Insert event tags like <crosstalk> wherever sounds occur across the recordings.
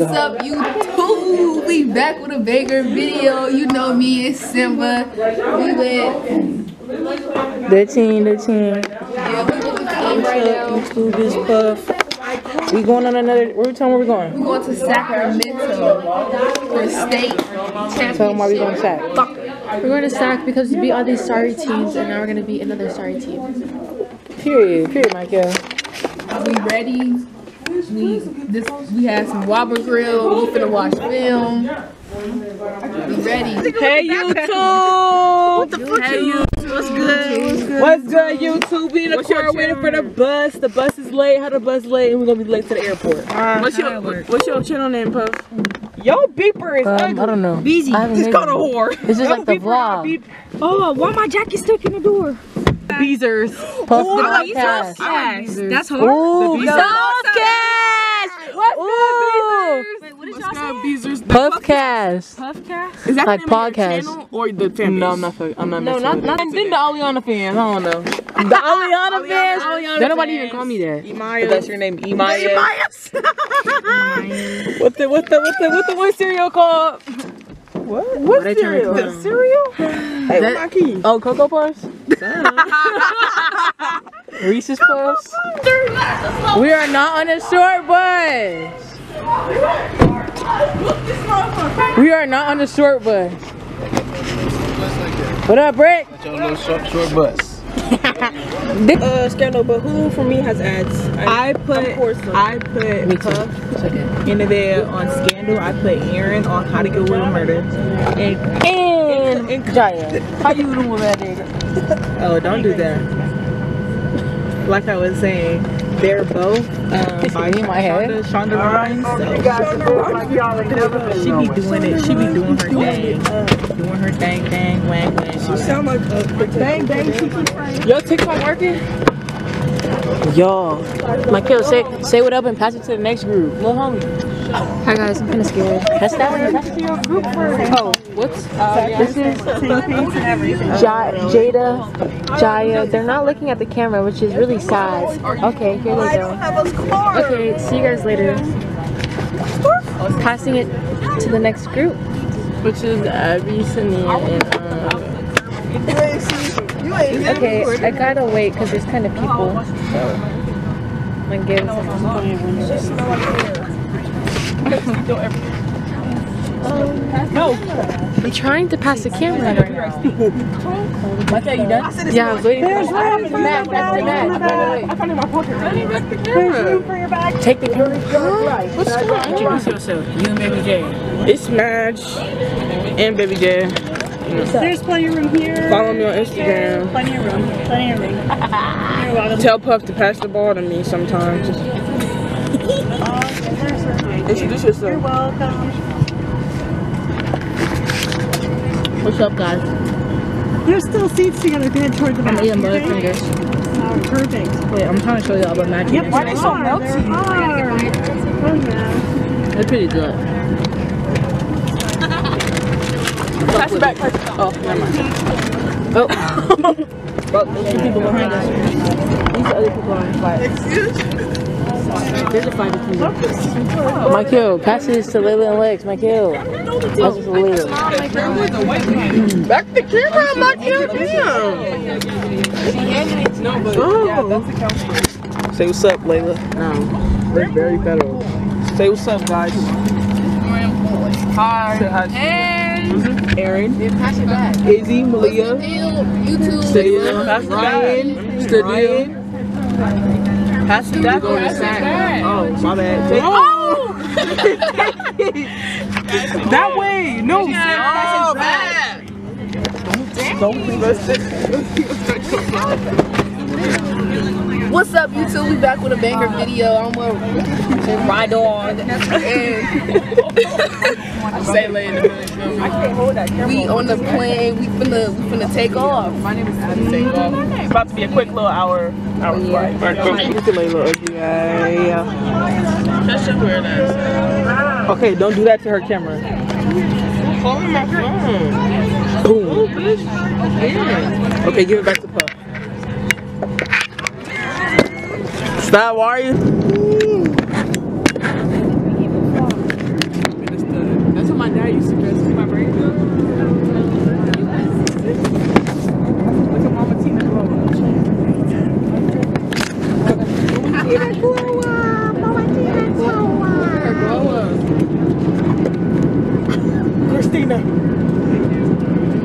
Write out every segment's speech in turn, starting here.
What's up, YouTube? We back with a bigger video. You know me, it's Simba. We with The team, the team. yeah, we with the team right now. YouTube is Puff. We going on another. Where time where we going? We're going to Sacramento for state championship. Tell them why we going to sack. We're going to sack because we beat all these sorry teams, and now we're going to beat another sorry team. Period. Period, Michael. Are We ready? We this we had some Whopper grill. We finna watch film. We ready? Hey YouTube! Hey YouTube, what's good? What's good, YouTube? We in the car waiting for the bus. The bus is late. How the bus late? And we're gonna be late to the airport. What's your What's your channel name, Puff? Yo, beeper is Um, ugly. I don't know. Beezy. I haven't called a whore. This is Yo, like the beeper, vlog. beep- Oh, why my jacket stuck in the door? Beezers. Puff Ooh, the I. Yes, that's hard. Ooh, The Puffcast! Ooh, Wait, what did y'all say? Beezers. Puffcast. Puffcast? Is that Like the name of your podcast. channel or the fan No, base? I'm not. fuck- I'm not. No, messing not with not it. then the Aliana fans. I don't know. the Aliana fans. Aliana Don't nobody fans. even call me that. Emaya. But that's your name, Emaya. Emayas. What the what the what the what the one cereal called? What? What they trying to cereal? cereal? Hey, where my key? Oh, Cocoa Puffs. <laughs> Reese's Puffs. We are not on a short bus. We are not on a short bus. What up, Brick? Your little short, short bus. <laughs> Uh, Scandal, but who for me has ads? I, put I put Puff in the video on Scandal. I put Aaron on How to Get Away with Murder. And And and- Jaya. How you doing, that nigga? oh, don't do that. Like I was saying, they're both um, by in my head. Shonda, Shonda Rhimes. So she be doing it. She be doing her thing, doing her thing, thing, wang, wang. She sound like a bang, bang. Yo, TikTok working? Yo. Michael, say say what up and pass it to the next group. Little homie. Hi guys, I'm kind of scared. That's that one. Pass it to your group first. Oh, what's this is ja- Jada, Jaya. They're not looking at the camera, which is really sad. Okay, here they go. Okay, see you guys later. Passing it to the next group. Which is Abby, Sania, and um. Okay, I gotta wait because there's kind of people. So, I'm gonna give No. I'm trying to pass the camera right now. Michael, you done? Yeah, I was waiting for That's the match. That's the match. Wait, wait, wait. Take the camera. What's going on? Introduce yourself. You and Baby J. It's Madge and Baby J. There's plenty of room here. Follow me on Instagram. Plenty of room. Plenty of room. You're welcome. Tell Puff to pass the ball to me sometimes. <laughs> Introduce yourself. You're welcome. What's up, guys? There's still seats together. Go ahead toward the back. I'm eating okay? Butterfingers. Oh, perfect. Wait, I'm trying to show y'all about magic. Yep. Why are they so melty? Oh, yeah. They're pretty good. Pass it back. Oh, never mind. Oh. Bro, there's two people behind us. These are other people on the flight. There's a fight between them. Michael, pass this to Layla and Lex. Michael. Pass this to Layla. Back the camera, my camera. Damn. Oh. Say what's up, Layla. No. They're very federal. Say what's up, guys. Hi. Say hi. Aaron. Pass it back. Izzy, Malia. YouTube. Stadia. Ryan. Stadia. Pass it back. Pass it back. Oh, my bad. Oh! <laughs> that way. No. Oh, man. Don't <laughs> What's up, YouTube? We back with a banger video. I'm gonna ride on. And <laughs> Say later. we on the plane. We finna we finna take off. My name is Adam. Take off. It's about to be a quick little hour, hour flight. Look at Layla ugly eye. Shut your weird ass. Okay, don't do that to her camera. Call me my phone. Boom. Okay, give it back to Puff. Stop, why are you? That's what my dad used to dress my.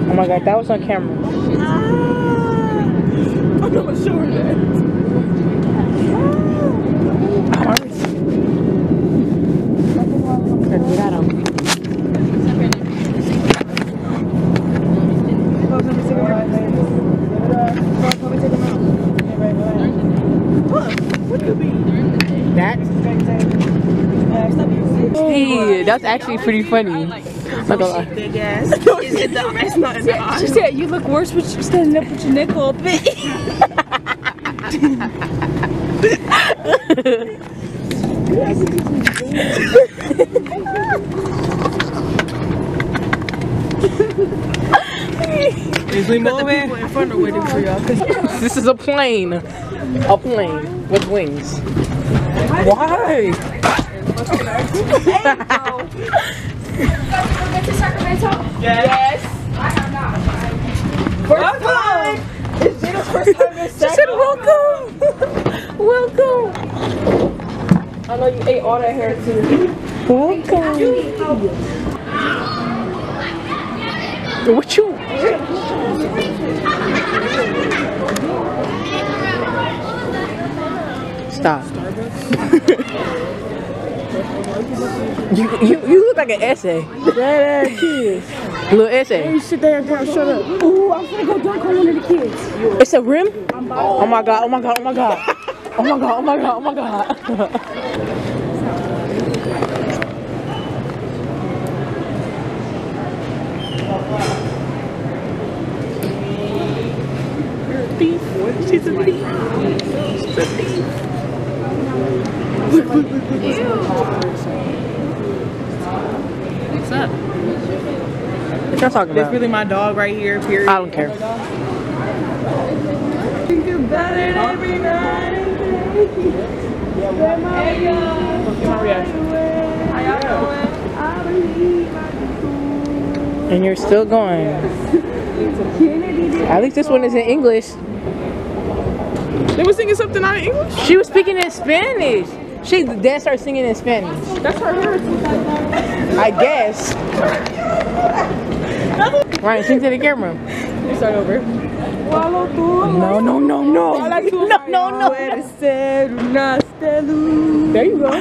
Oh my god, that was on camera. Ah, I'm not sure that. That? Hey, that's actually pretty funny. Not gonna lie. Big ass. Is it the, it's not in the eye. She said you look worse with you standing up with your neck all big. Is we moving? in front are waiting for y'all. This is a plane. A plane with wings. Why? First time. It's Gina's first time in She said welcome. welcome. I know you ate all that hair too. Welcome. What you? Stop. <laughs> you, you you look like an essay. That ass kids. Little essay. You sit there and tell shut up. Ooh, I'm gonna go dunk on one of the kids. It's a rim? Oh my god, oh my god, oh my god. <laughs> Oh my god, oh my god, oh my god. She's a thief. She's a thief. What's up? What y'all talking That's about? really my dog right here, period. I don't care. Think about it every night. my reaction. How y'all doing? And you're still going. At least this one is in English. They were singing something out of English? She was speaking in Spanish. She then started singing in Spanish. That's her heritage. I guess. Ryan, sing to the camera. You start over. No, no, no, no. <laughs> No, no, no. ser una estelu. There you go.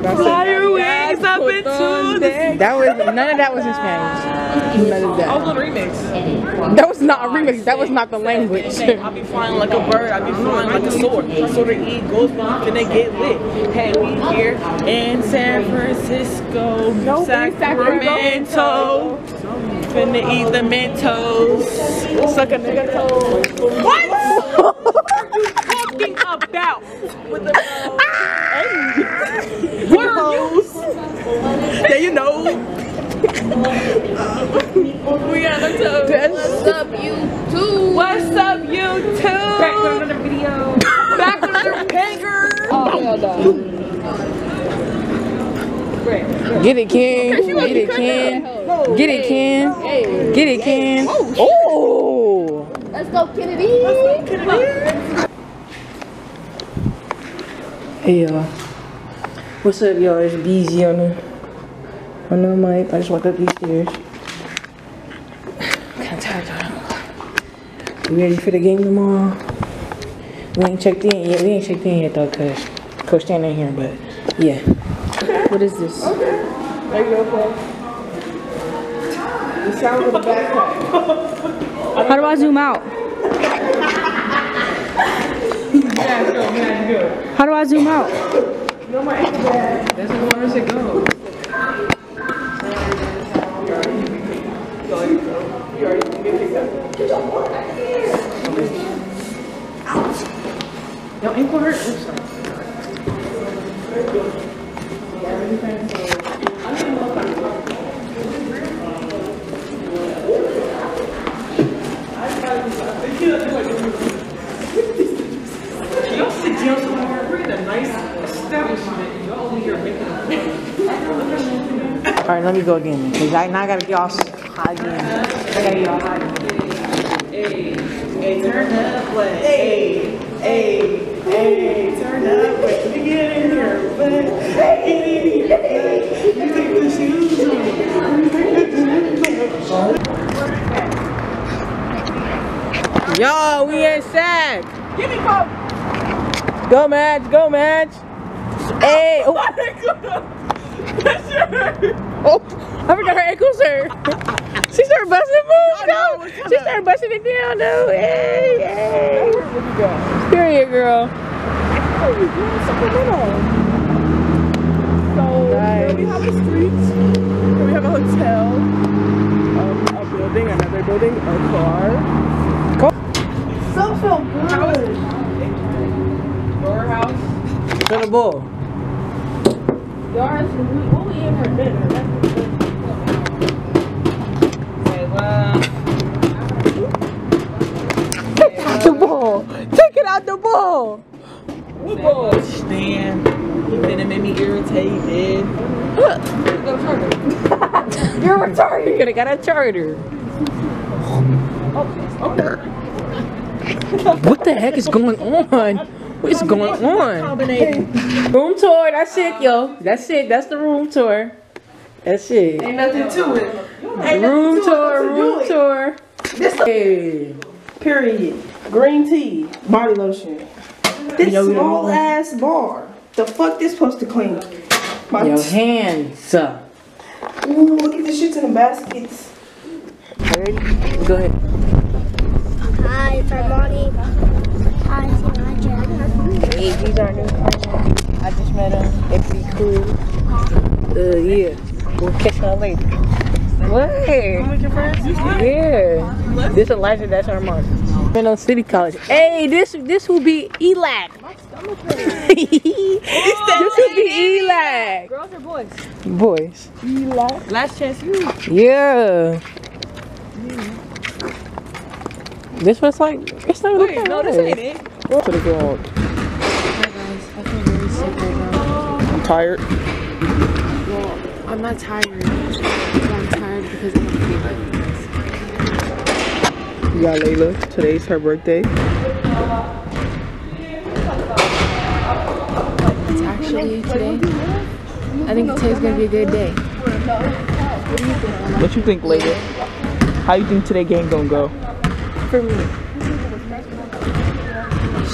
Fly your wings up into the That was none of that was in Spanish. None of I was that. on a remix. That was not a remix. That was not the language. I be flying like a bird, I be flying like a sword. Sword of eagles, finna get lit. Hey, we here in San Francisco, Sacramento. Finna eat the Mentos. Suck a nigga toe. What? Are you? With the What are you? Yeah, you know. we got the toes. What's up, you too? What's up, YouTube? Back with another video. Back with another banger. Oh, hell no. Get it, Ken. Get it, Ken. Get it, Ken. Get it, Ken. Oh. Let's go, Kennedy. Hey y'all. What's up, y'all? It's BZ on the on the mic. I just walked up these stairs. Kinda tired, y'all. We ready for the game tomorrow? We ain't checked in yet. We ain't checked in yet though, cause Coach Stan ain't here. But yeah. What is this? Okay. There you go, Paul. The sound of the backpack. How do I zoom out? Yeah, go, man, go. How do I zoom out? No, more ankle bag. That's as far as it goes. Your ankle hurt? right, let me go again because I now I gotta get all high again. I gotta get all high. Hey, hey, turn up, what? Hey, hey, hey, turn up, Let me Get in here, Hey, Get in here, what? You take the shoes off. Yo, we inside. Give me coke. Go, match. Go, match. Hey. Oh. <laughs> That's your oh, I forgot her ankles hurt. She started busting moves, no. She started busting it down, no. Hey, hey. Period, girl. So then we have the streets. We have a hotel, um, a building, another building, a car. Some feel good. Your house. To the ball. Yours. What we in for dinner? The ball. Take it out the ball. What ball? Stand. You finna make me irritated. <laughs> You're retarded. You could have got a charter. What the heck is going on? What is going on? Combination. Room tour. That's it, yo. That's it. That's the room tour. That's it. Ain't nothing to it. Room tour. Room tour. This Hey. period. Green tea, body lotion. This know small want- ass bar. The fuck this supposed to clean? My Your hands up. Ooh, look at the shits in the baskets. Ready? Go ahead. Hi, it's Armani. Hi, it's Elijah. These are new friends. I just met them. They pretty cool. Uh, yeah. We'll catch y'all later. What? Yeah. This Elijah, that's our mom. Been on City College. Hey, this this will be ELAC. <laughs> this will be ELAC. Girls or boys? Boys. ELAC. Last chance you. Yeah. This was like, it's not Wait, no, this ain't it. Go to the. I feel very sick right now. I'm tired. Well, I'm not tired. I'm tired because I'm a fever. We got Layla. Today's her birthday. It's actually today. I think today's gonna be a good day. What you think, Layla? How you think today game gonna go? For me.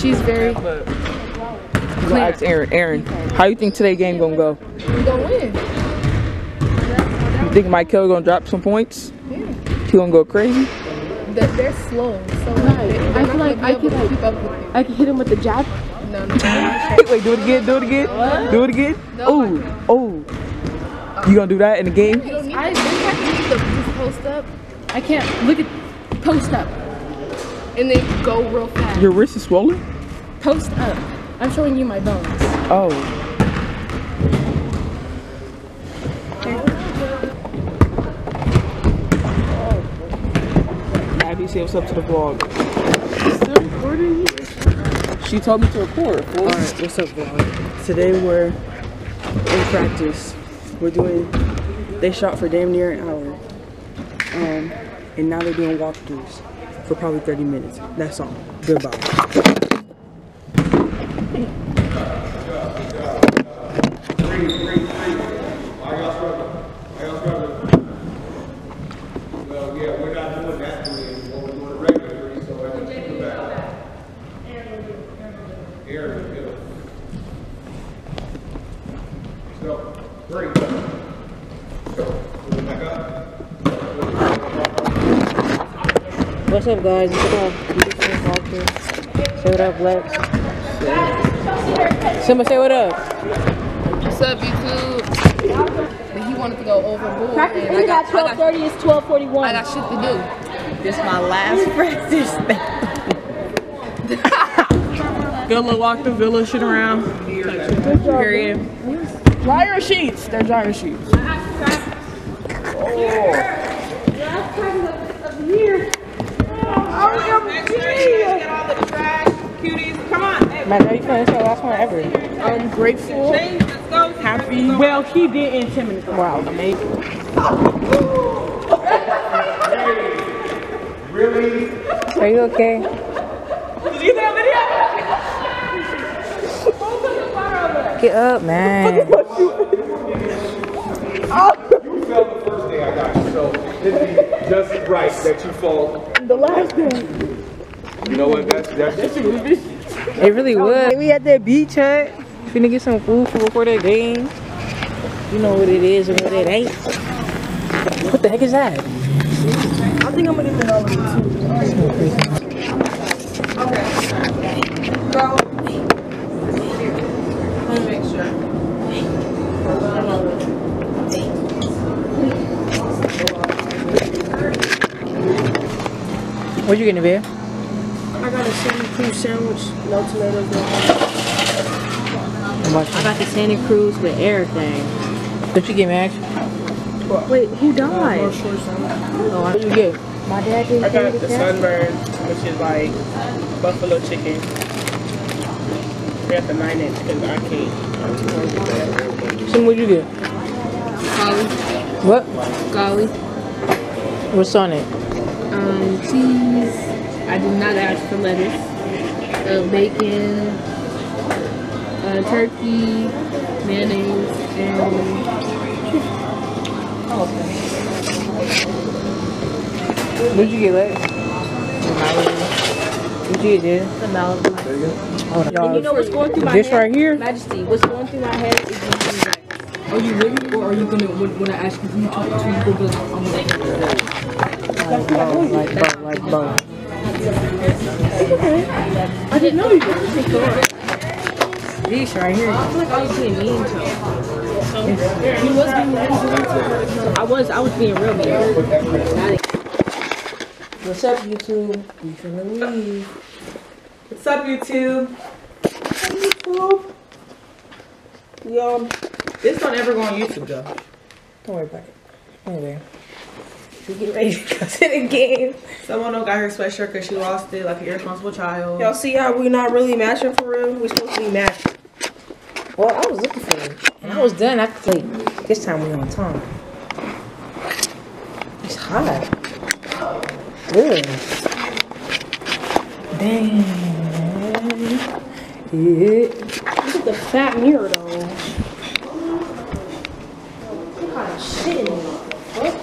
She's very You gonna ask Aaron. Aaron, how you think today game gonna go? We gonna win. You think Mike Kelly gonna drop some points? Yeah. He gonna go crazy? They're, they're slow, so Right. I feel like I can like keep up with it. I could hit him with the jab. No, no, no. <laughs> Wait, do it again, do it again. Do it again. Oh, oh. You gonna do that in the game? You don't need I think I can just post up I can't look at post up. and then go real fast. Your wrist is swollen? Post up. I'm showing you my bones. Oh. Abby, say what's up to the vlog. She told me to record. fool. Alright, what's up, vlog? Today we're in practice. We're doing, they shot for damn near an hour. Um, and now they're doing walkthroughs for probably 30 minutes. That's all. Goodbye. Well, yeah, we're not doing that three anymore, we're doing a regular three, so I can go back. Aaron, yeah. So, three. Go, Put it back up. What's up, guys? It's up. Say what up, Lex. Simba, say what up. What's up, YouTube? But he wanted to go overboard. and I got, I, 12:30 is 12:41. I got shit to do. This my last <laughs> practice. <laughs> Villa walk the villa shit around. Period. Dryer sheets. They're dryer sheets. Man, how you? It's your last one ever. I'm grateful. Happy. Well, he did in 10 minutes. Wow, amazing. really? Are you okay? Did you see a video? Get up, man. You fell the first day I got you, so it'd be just right that you fall. The last thing. You know what, that's, that's just. It really would. We at that beach hut. Finna get some food for before that game. You know what it is and what it ain't. What the heck is that? I think I'm gonna get the dollar too. What you getting, to Bear? I got a Santa Cruz sandwich, no tomatoes, no I got the Santa Cruz with everything. What you get, Max? Wait, who died? Oh, what you get? My dad did I got the sunburn, which is like buffalo chicken. We got the nine inch because I can't. Sim, what you get? Golly, What? golly. What's on it? Um, cheese. I did not ask for lettuce. Uh, bacon. Uh, turkey, mayonnaise, and What'd you get, Lex? What'd you get, dude? the Malibu. Hold on. And you know what's going through my This head? right here? Majesty, what's going through my head is these things. Are you ready or are you gonna when, when I ask you who you talk to, you go be like, I'm gonna Like bow, like bow, like bow. I didn't know you did. These right here. I feel like I was being mean to him. He was being mean. I was, I was being real mean. What's up, YouTube? We finna leave. What's up, YouTube? YouTube. We, um, this don't ever go on YouTube though. Don't worry about it. Anyway. We get ready to go to the game. Someone don't got her sweatshirt because she lost it like an irresponsible child. Y'all see how we not really matching for real? We supposed to be matching. Well, I was looking for it. And I was done after late. This time we on time. It's hot. Good. Dang. Yeah. Look at the fat mirror though. What kind of shit in it? What?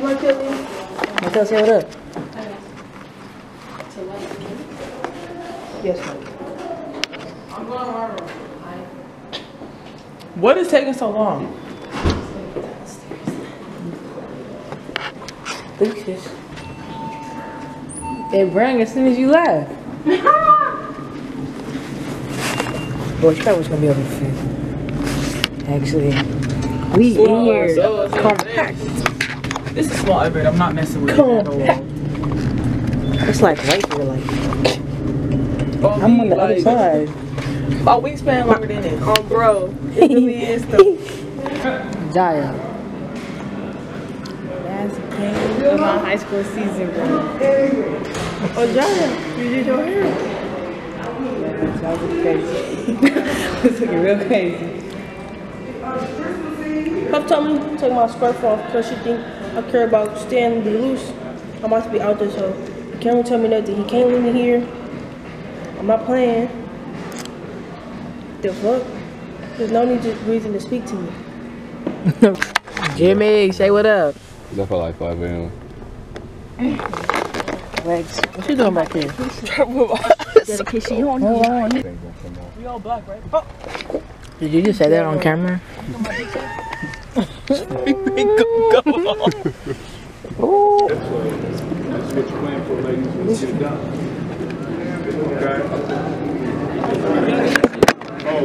Am I killing? Mattel, say what up. Yes, ma'am. What is taking so long? This. It rang as soon as you left. <laughs> Boy, thought was gonna be able to fit. Actually, we in here compact. This is small, but I'm not messing with Compact. It's like right here, like it. I'm on the other side. Oh, my wingspan longer than it. Oh, bro. It really is though. <laughs> Jaya. That's the game of my high school season, bro. Oh, Jaya, you did your hair. That was crazy. <laughs> it's looking real crazy. Puff told me to take my scarf off because she think I care about staying be loose. I'm about to be out there, so he can't tell me nothing. He can't leave me here. I'm not playing. The fuck? There's no need to, reason to speak to me. <laughs> Jimmy, say what up. That felt like 5 a.m. Lex, what you doing back here? Dedication. You don't Hold on. We all black, right? Oh, Did you just say that on camera? Ooh. That's what you plan for, ladies, when you get it done. Okay? Oh,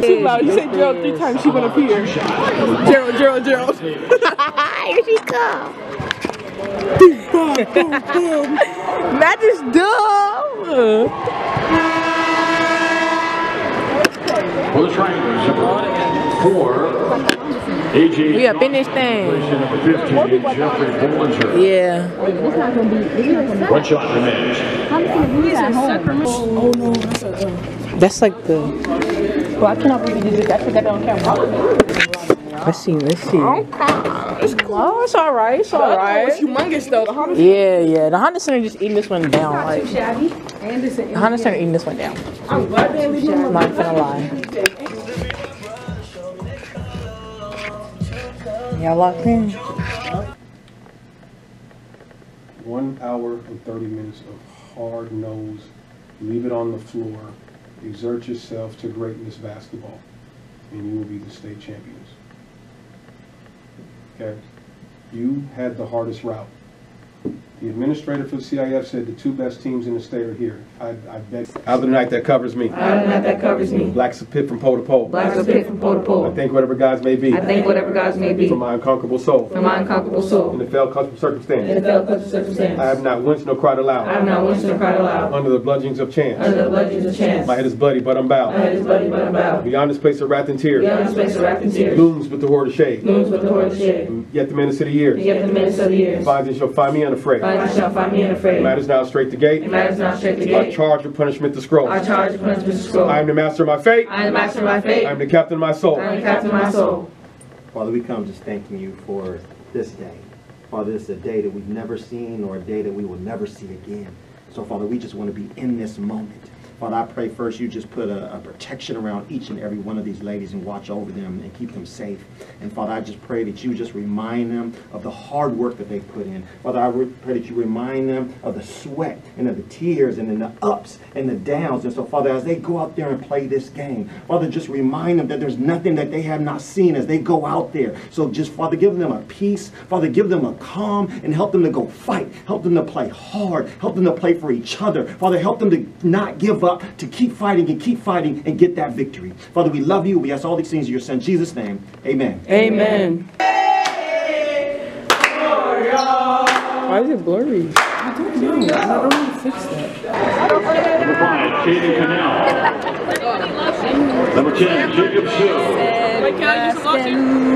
too loud. You said Gerald three times, she went up here. Gerald, Gerald, Gerald. <laughs> Here she come. Matt is dumb. Uh. For the Triangles, for AJ. We up finished this thing. Number 15, Jeffrey Bollinger. Yeah. One shot remains. Oh, that's like the. Well, I cannot believe you did that. I took that on camera. Let's see. Let's see. Oh, oh it's all right. It's all right. It's humongous though. The Honda Yeah, yeah. The Honda Center just eating this one down. Like shabby. And the Honda Center eating this one down. I'm glad they leave me I'm not gonna lie. Y'all locked in? one hour and 30 minutes of hard nose, leave it on the floor, exert yourself to greatness basketball, and you will be the state champions. Okay? You had the hardest route. The administrator for the CIF said the two best teams in the state are here. I, I bet. Other than that, that covers me. Other than that, that covers me. Blacks are pit from pole to pole. Blacks are picked from pole to pole. I pole. think whatever guys may be. I think whatever gods may be. From my unconquerable soul. From my unconquerable soul. In the fell custom circumstance. In the fell custom circumstance. I have not winced nor cried aloud. I have not winced nor cried aloud. Under the bludgeonings of chance. Under the bludgeonings of chance. My head is bloody, but I'm bowed. My head is bloody, but I'm bowed. Beyond this place of wrath and tears. Beyond this place of wrath and tears. Looms with the horde of shade. Looms with the horde of shade. Yet the menace of the years. Yet the minutes of the years. Finds and shall find me unafraid. Find you shall find me unafraid. Matters now straight to gate. It matters not straight to I charge of punishment the scroll. I charge the punishment to scroll. I am the master of my fate. I am the master of my fate. I am the captain of my soul. I am the captain of my soul. Father, we come just thanking you for this day. Father, this is a day that we've never seen or a day that we will never see again. So, Father, we just want to be in this moment. Father, I pray first you just put a, a protection around each and every one of these ladies and watch over them and keep them safe. And Father, I just pray that you just remind them of the hard work that they put in. Father, I pray that you remind them of the sweat and of the tears and then the ups and the downs. And so, Father, as they go out there and play this game, Father, just remind them that there's nothing that they have not seen as they go out there. So just, Father, give them a peace. Father, give them a calm and help them to go fight. Help them to play hard. Help them to play for each other. Father, help them to not give up, to keep fighting and keep fighting and get that victory. Father, we love you. We ask all these things in your son, Jesus' name. Amen. Amen. Why is it blurry? I don't know. I don't know how to fix that. Number five, Caden Cannell. Number 10, Jacob Sue.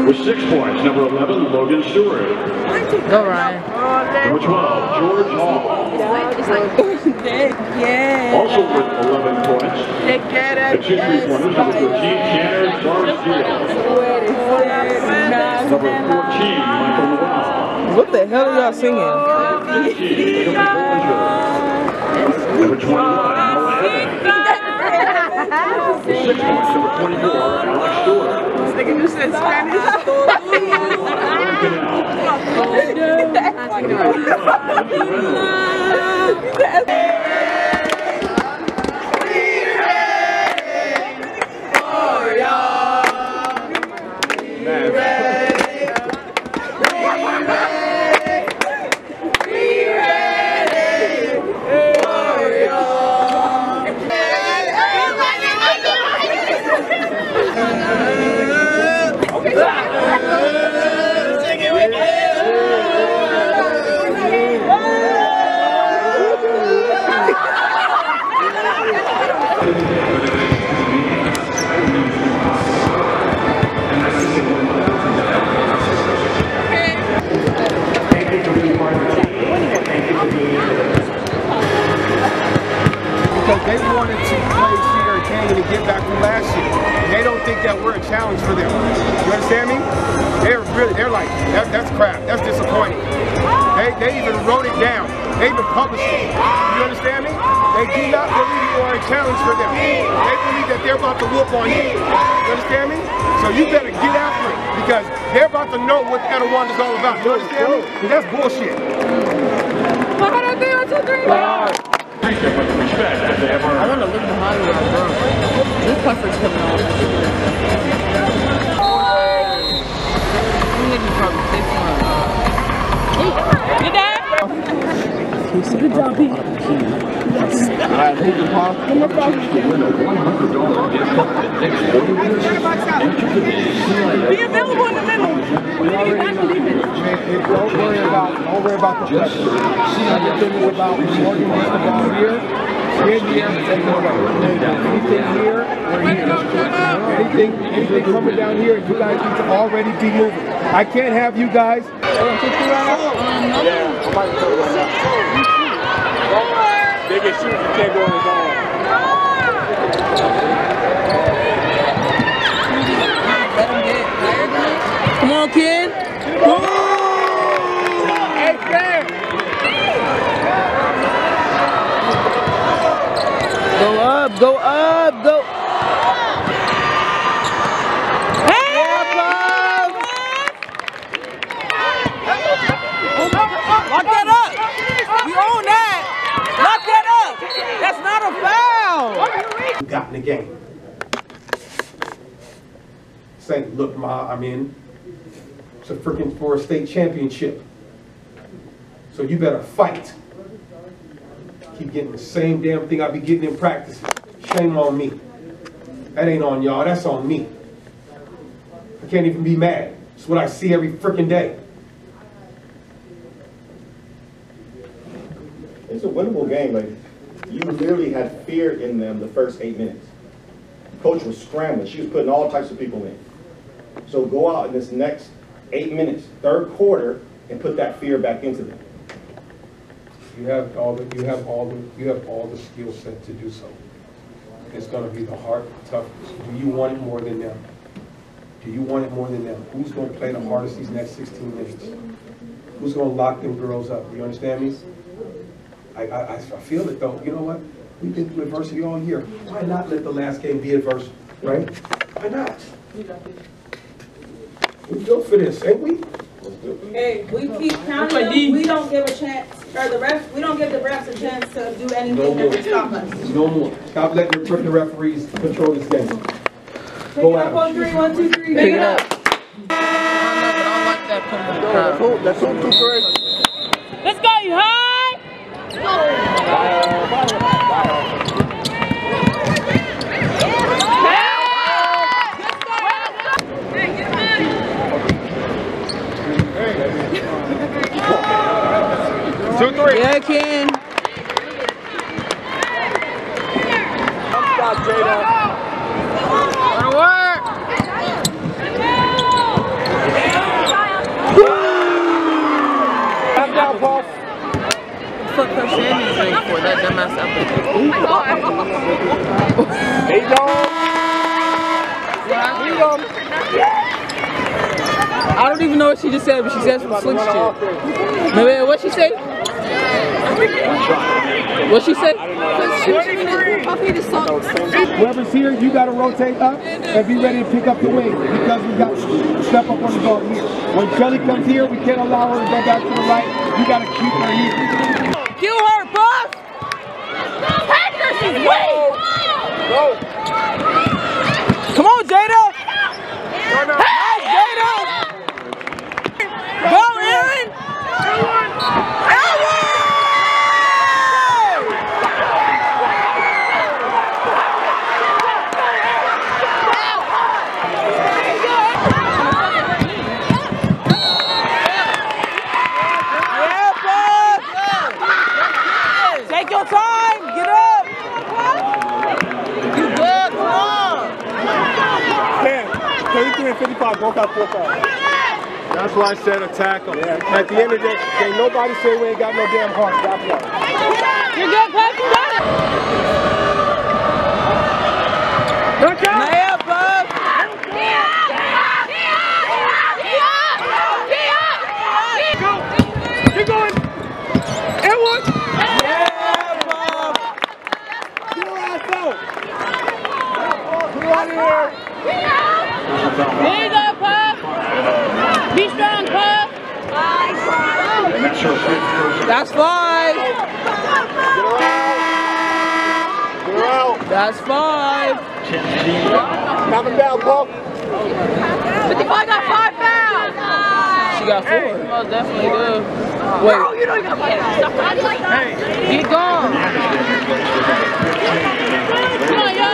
With six points, number 11, Logan Stewart. Go Ryan. Number 12, George Hall. Also with 11 points. And two three-pointers, number 13, Tanner Garcia. Number 14, Michael Noel. What the hell are y'all singing? 15, Jacob Number 21, Noah Evans. With six points, number 24, Alex Stewart. This nigga just said Spanish. Understand me? 'Cause that's bullshit. Treat them with respect as they have I earned. want to look behind me, bro. This puffer's coming on. I'm gonna probably six months. Good day. Good job, Pete. I think the pop to win a $100 gift card at Dick's Sporting Enter the Be available in the middle. Don't worry about, don't worry about the Just Everything is about Morgan wants the ball here. Away. Anything here, we're here. Anything, anything coming down here, you guys need to already be moving. I can't have you guys. Biggest shoes, you can't go in his arm. Come on, kid. Hey, Go up, go Hey! Lock that up, go. Lock that up. That's not a foul. You got in the game. Saying, look, ma, I'm in. It's a freaking for a state championship. So you better fight. Keep getting the same damn thing I be getting in practice. Shame on me. That ain't on y'all, that's on me. I can't even be mad. It's what I see every freaking day. It's a winnable game, like, you literally had fear in them the first eight minutes. Coach was scrambling, she was putting all types of people in. So go out in this next eight minutes, third quarter, and put that fear back into them. You have all the, you have all the, you have all the skill set to do so. It's gonna be the hard, tough, do you want it more than them? Do you want it more than them? Who's gonna play the hardest these next sixteen minutes? Who's gonna lock them girls up? You understand me? I, I, I feel it though, you know what? We've been through adversity all year. Why not let the last game be adversity, right? Why not? We built for this, ain't we? Hey, we keep counting them, we don't give a chance, or the refs, we don't give the refs a chance to do No anything that more. would stop us. No more. Stop letting the the referees control this game. Pick Go it up at on it. three, one, two, three, Pick pick it it up. That's who, that's who, Let's go, you high! Two, three. Yeah, Ken. Stop, Jada. Wanna work? Stop down, Paul. Fuck her Sanders like for that dumbass apple. My god. Hey, dog. I don't even know what she just said, but she said some slick shit. Maybe what she say? What she say? Whoever's here, you got to rotate up and be ready to pick up the wing because we got to step up on the ball here. When Shelly comes here, we can't allow her to go back to the right. You got to keep her here. Kill her, boss! Go. Come on, Jada! Hey, Jada! Go, Aaron! Aaron! Yeah, boss! Take your time! Get up! You good? Come on! 10, 33 and 55, both got four fouls. That's why I said attack them. At the end of the day, ain't nobody say we ain't got no damn heart. Stop that. You're good, Puff. You got it. Yeah, boss! Keep going. And one. Yeah, boss! Get her ass out. Get her out of here. There you go, Puff. Be strong, Puff. That's her fifth personal. That's five! Get her out. That's five! Him down, Paul. 55 got five fouls. She got four. Most definitely do. Wait, oh, You know you got five fouls. Get gone. Come on, young.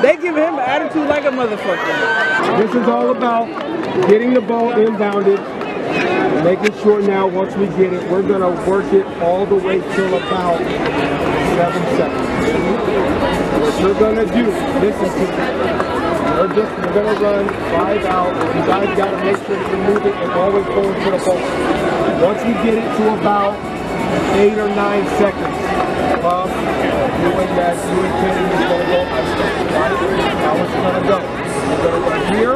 They give him an attitude like a motherfucker. This is all about getting the ball inbounded Making sure now, once we get it, we're gonna work it all the way till about seven seconds. What you're gonna do, listen to me. We're just, we're gonna run five out. You guys gotta make sure you move it and always going to the ball. Once we get it to about eight or nine seconds, Bob, you and that, you and Kenny is gonna go. Right? Now it's gonna go. You're gonna go here.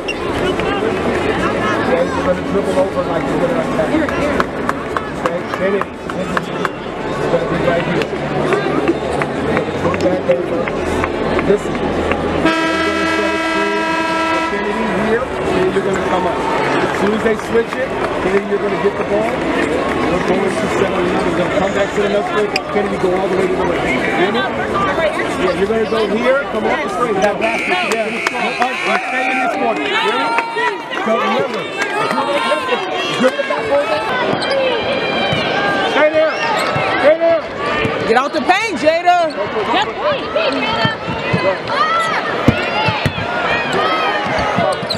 Okay, you're gonna dribble over like you're gonna attack. Okay, Kenny, to. You're gonna be right here. You're gonna dribble back over. Listen. Kennedy here, then you're gonna come up. As they switch it, then you're gonna get the ball. We're going to settle it out. We're gonna come back to the next play. Kennedy, go all the way to the left. Hear? Yeah, you're gonna go here, come off the screen. That basket, yeah. Uh, stay in this corner. Hear me? So remember, grip the backboard. Stay there. Stay there. Get out the paint, Jada.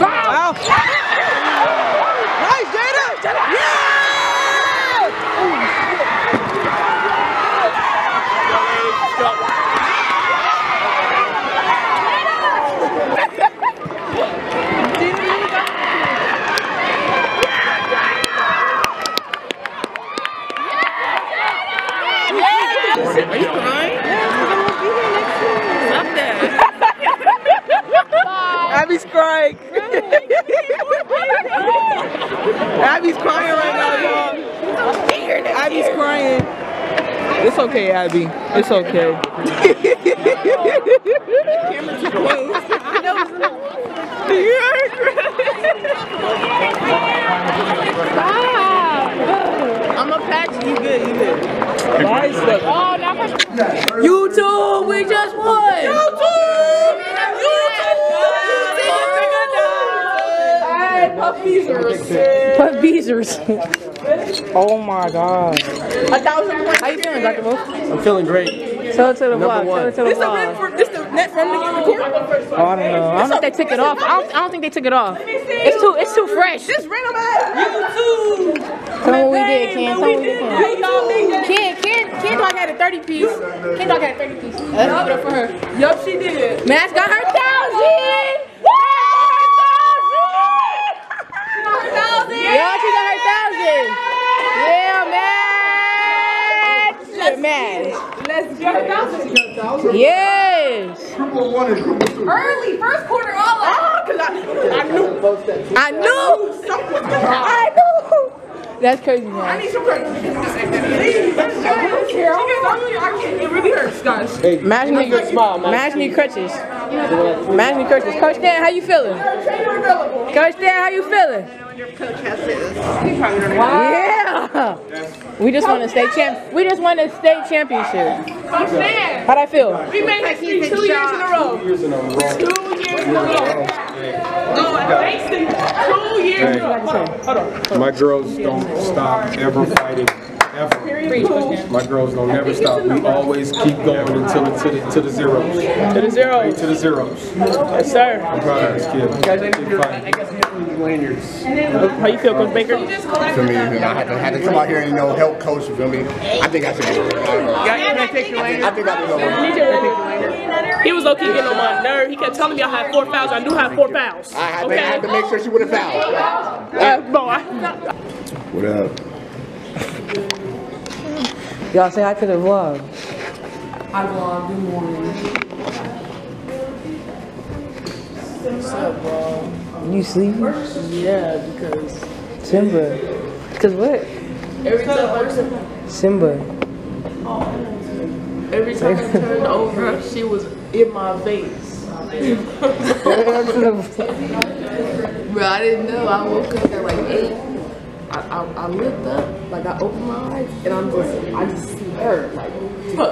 Foul. Nice, Jada. Are you crying? Stop that. Abby's crying. <laughs> Abby's crying right now, y'all. Abby's crying. It's okay, Abby. It's okay. I'm a patch. You good? You good? Why is that? Oh, now YouTube, we just won. Puff Beezers. Oh my god. A thousand points. How you feeling, Dr. Wolf? I'm feeling great. Tell it to the Number vlog. Tell it to the vlog. This the net from the record? Oh, I don't know. I don't know if they took it off. I don't, I don't think they took it off. It's too it's too fresh. This random ass YouTube. Tell what we did, Ken. Tell what we did. Ken, Ken, Ken Dog had a 30 piece. Ken Dog had a 30 piece. Let's give it up for her. Yup, she did. Max got her thousand. Yeah, she got her thousand. Yeah, Max. Shit, Max. Let's get her thousand. Yes. Early, first quarter, all of oh, cause I, I knew. I knew. Something was gonna happen. I knew. That's crazy, I need some credit. Please, I don't care. I can't. It really hurts, guys. Imagine you, imagine you crutches. Imagine you crutches. Coach Dan, how you feeling? Coach Dan, how you feeling? Yeah. We just won a state champ. We just won a state championship. Coach Dan, How'd I feel? we made history two years in a row. Years in a row. Two years in a row. No, thanks to two years in. Hold on, hold on. My girls don't stop ever fighting, ever. My girls don't never stop. We always keep going until the, to the, to the zeros. To the zero. To the zeros. Yes, sir. I'm proud of this kid. Keep fighting. How you feel, Coach Baker? You feel me? And I had to, had to come out here and you know help coach. You feel me? I think I should be. I think I did over. He was low key getting on my nerve. He kept telling me I had four fouls. I knew I had four fouls. I had, to, I had to make sure she would have fouled. Uh, no, I, What up? <laughs> Y'all say hi to the vlog. I vlog. Good morning. What's up, bro? You sleepy? Yeah, because Simba. Cause what? every time Simba. every time I turned over, she was in my face. <laughs> <laughs> Bro, I didn't know. I woke up at like eight. I, I, I looked up, like I opened my eyes, and I'm just, I just see her, like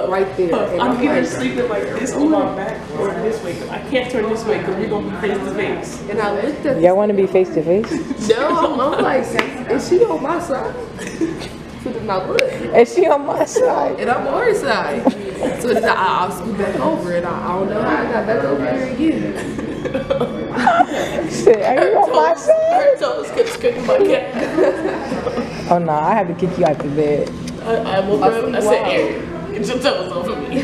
right there. And I'm I'm either like, sleeping like this on my back or this way. I can't turn this way because we're gonna be face to face. and I looked at Y'all want to be face to face? <laughs> No, I'm like, is she on my side? So then I look, Is she on my side? and I'm on her side. So then I, I'll scoot back over, and I, I don't know how I got back over here again. <laughs> Shit, are you on my side? Her toes kept scraping my cat. Oh no, I had to kick you out the bed. I, I woke I up, I see said, why. Eric, get your toes off of me.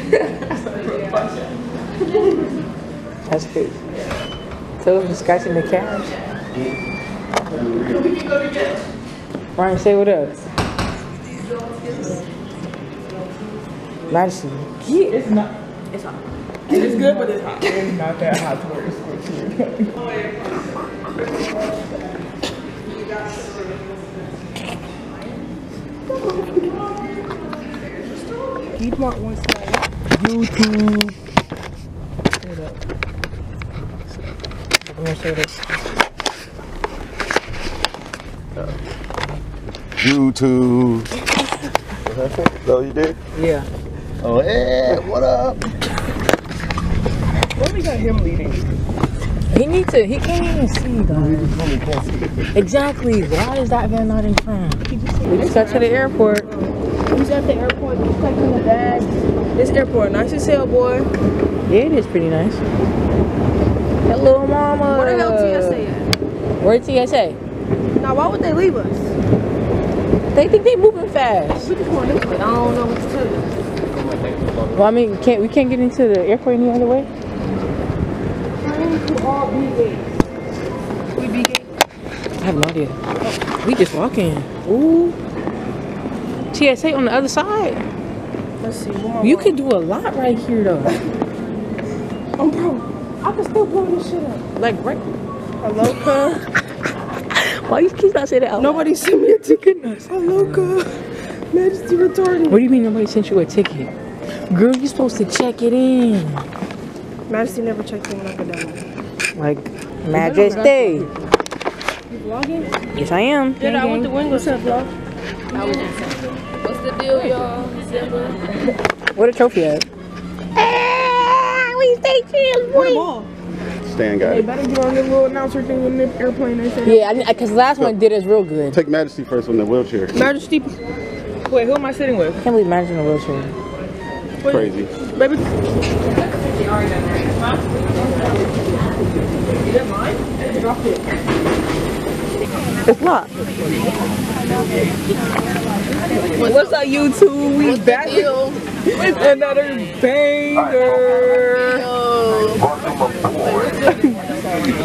That's good. Tell him to scratching the couch. Ryan, say what up. Madison, get It's not. It's hot. It's good, but it's hot. It's not that hot to where it's scorching. Piedmont wants to YouTube. Hold up. I'm gonna show this. YouTube. Oh, so you did? Yeah. Oh, hey, what up? Why we got him leading? He needs to. He can't even see, guys. Exactly. Why is that van not in front? We just got to the airport. He's at the airport, he's taking the bags. This airport, nice as hell, boy. Yeah, it is pretty nice. Hello, mama. Where the hell TSA at? Where TSA? Now, why would they leave us? They think they moving fast. We just going this way. I don't know what to tell you. Well, I mean, can't we can't get into the airport any other way? To all B gates. We B gates. I have no idea. We just walk in. Ooh. TSA on the other side. Let's see. You could do a lot right here though. <laughs> Oh, bro. I can still blow this shit up. Like right. Hello, cuz. <laughs> Why you keep not saying that? out? Nobody sent me a ticket. Hello, cuz. Majesty retarded. What do you mean nobody sent you a ticket? Girl, you're supposed to check it in. Majesty never checked in like a dummy. Like Majesty. You vlogging? Yes, I am. Did I went to window set vlog? What's the deal, y'all? December. What a trophy at? Ah, we stay chill, Where the ball? Stan got They it. better get on the little announcer thing in the airplane. They said. Yeah, because last one did us real good. Take Majesty first on the wheelchair. Majesty. Wait, who am I sitting with? I can't believe Majesty in a wheelchair. Crazy. Baby. It's locked. What's up, YouTube? We back with another banger.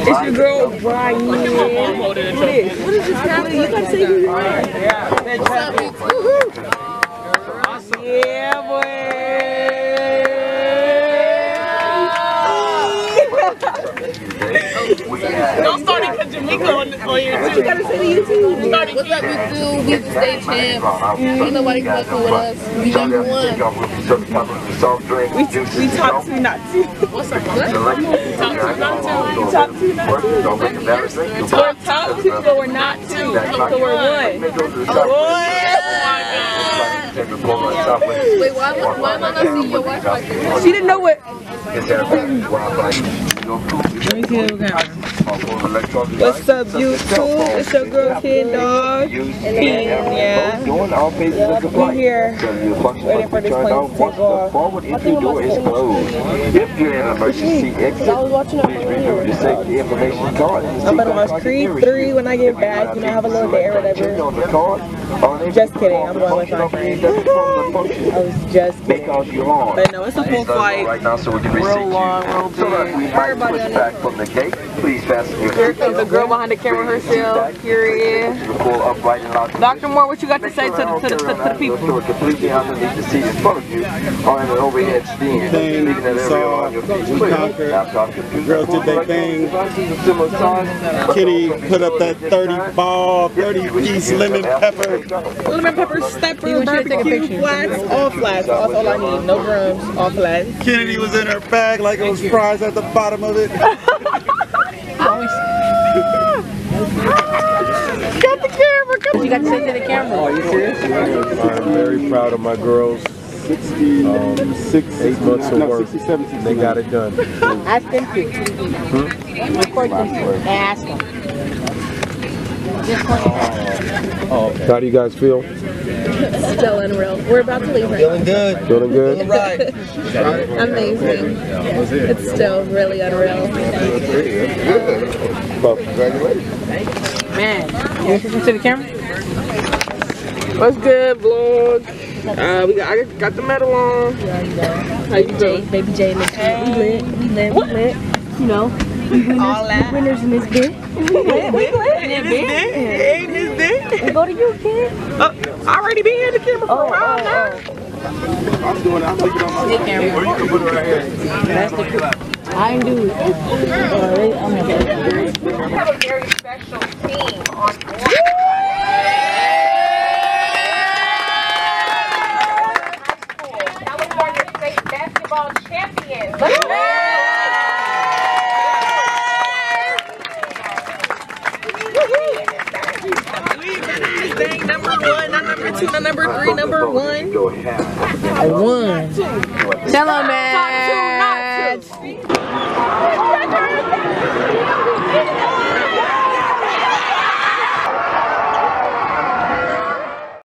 it's your girl Brian. Who this? What is this happening? You gotta say who you are. Yeah. Yeah, boy. Don't start it because Jamaica on, on your What you gotta say to YouTube? What's up, YouTube? We the state champs. Ain't nobody fucking with us. We number one. We, <laughs> we talk to not to. What's up, what? Talk to not to. We talk to not to. We're talk to, but we're not to. So we're one. Oh, Wait, why, why am I not seeing your wife like this? She didn't know what. What's up, YouTube? It's your girl, Ken Dog. King, yeah. We here waiting for this plane to take off. Forward entry door is closed. If you're an emergency exit, I was watching it. please remove your safety information card. I'm gonna watch Creed 3 when I get back. You know, have a little day or whatever. On the card, or if Just kidding. I'm going with my friend. I was just kidding. because you're on. But no, it's a full flight. Right now, so we can receive you. So that we might push back from the gate. Please fasten your Here comes the girl behind the camera herself. Period. Pull upright and lock Dr. Moore, what you got to say to the, to the, to the, people? Completely underneath the seat in front of you or in an overhead stand. Thing, Leaving that area saw, your feet we conquered. Laptop, computer, Girls did their phone, thing. devices of similar size. Kitty put up that 30 ball, 30 piece lemon pepper. Lemon pepper stepper, barbecue, flats, all flats. That's all I need. No drums, all flats. Kennedy was in her bag like it was fries at the bottom of it. Got the camera. Come on. You got to say to the camera. Oh, you serious? I'm very proud of my girls. 60, um, six, eight months of no, work. 60, 70, They got it done. Ask them to. Hmm? Record them. Ask them. How do you guys feel? Still unreal. We're about to leave right Feeling good. Feeling good? Right. Amazing. It's still really unreal. Well, Man, you listen to the camera? What's good, vlog? Uh, we got, I got the medal on. How you doing? Baby J, look, <laughs> we lit, we lit, we lit. You know, we winners, All that. winners in this bit. We lit, we lit. In this bit? Ain't this bit? We go to you, kid. Uh, I already been here the camera for a while now. I'm doing it. I'm leaving on my. Hey, camera. Or you can put it right here. That's the I ain't do it. I'm gonna We have a very special team on board. California State basketball champions. Let's Number one, not number two, number three, number one. I won. Tell him, man.